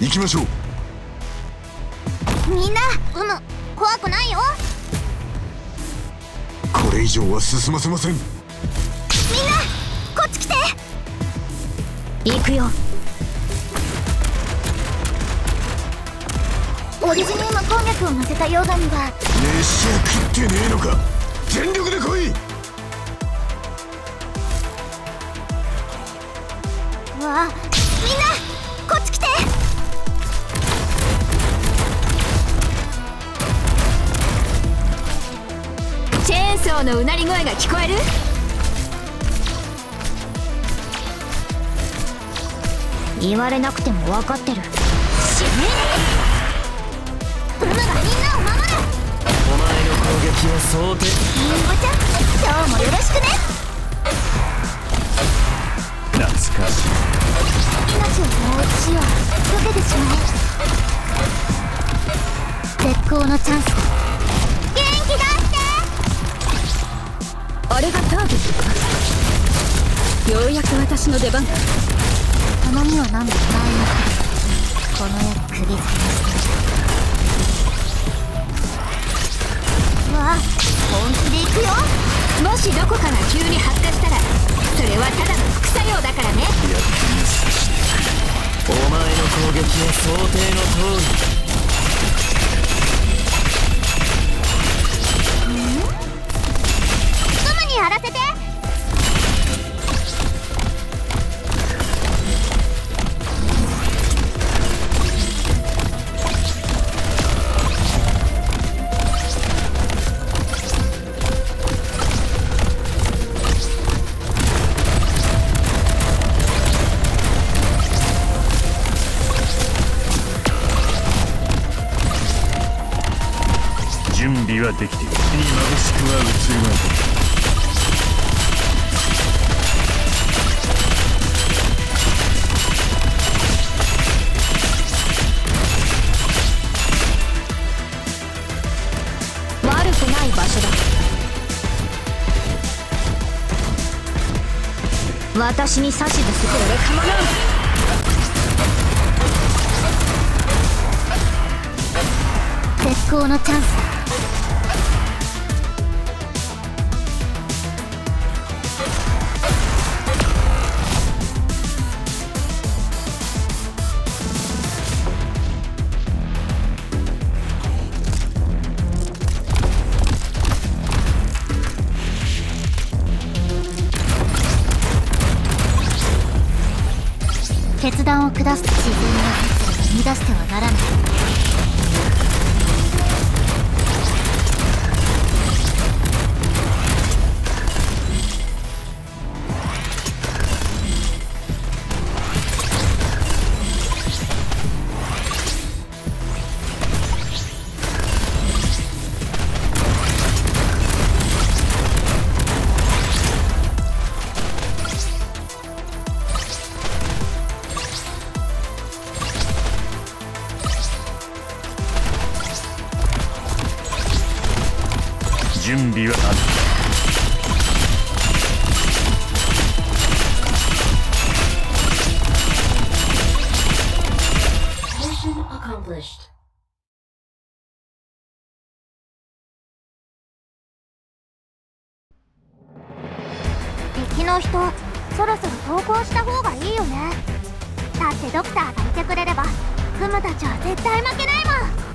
行きましょう。みんなうむ怖くないよ。これ以上は進ませません。みんなこっち来て。行くよ。オリジニウム攻略を乗せた溶岩には。熱射食ってねえのか。全力で来いのうなり声が聞こえる？言われなくても分かってる。死ね？うむがみんなを守るお前の攻撃は想定。リンゴちゃん今日もよろしくね！懐かしい。命をもう一は溶けてしまえ。絶好のチャンスあれがターゲットかようやく私の出番だ頼みは何だ前にこの矢で釘付けにしてわあ本気で行くよもしどこかが急に発火したらそれ。はただの副作用だからねお前の攻撃は想定の通り。す準備はできている火に眩しくは映るまい私に指図する俺かもな絶好のチャンス。決断を下す自分の決意を乱してはならない。準備はある敵の人そろそろ投降した方がいいよね。だってドクターがいてくれればクムたちは絶対負けないもん。